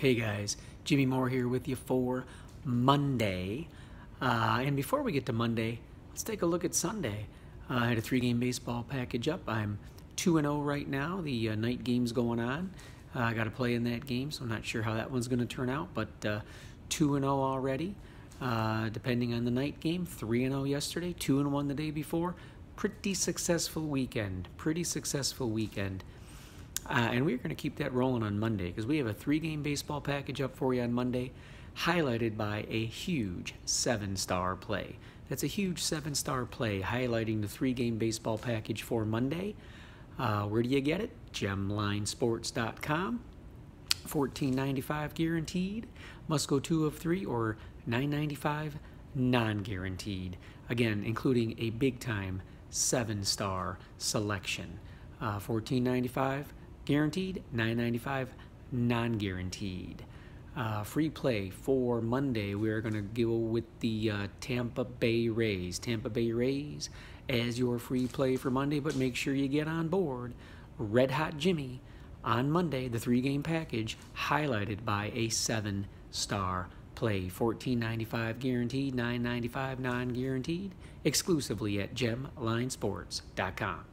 Hey guys, Jimmy Moore here with you for Monday. Uh, and before we get to Monday, let's take a look at Sunday. Uh, I had a three game baseball package up. I'm 2 0 right now. The uh, night game's going on. Uh, I got to play in that game, so I'm not sure how that one's going to turn out, but uh, 2 0 already. Uh, depending on the night game, 3 0 yesterday, 2 1 the day before. Pretty successful weekend. Pretty successful weekend. Uh, and we're going to keep that rolling on Monday because we have a three game baseball package up for you on Monday, highlighted by a huge seven star play. That's a huge seven star play highlighting the three game baseball package for Monday. Uh, where do you get it? gemlinesports.com. $14.95 guaranteed. Must go two of three or $9.95 non guaranteed. Again, including a big time seven star selection. Uh, $14.95 guaranteed, $9.95 non-guaranteed. Uh, free play for Monday. We're going to go with the uh, Tampa Bay Rays. Tampa Bay Rays as your free play for Monday, but make sure you get on board. Red Hot Jimmy on Monday, the three game package highlighted by a seven star play. $14.95 guaranteed, $9.95 non guaranteed, exclusively at gemlinesports.com.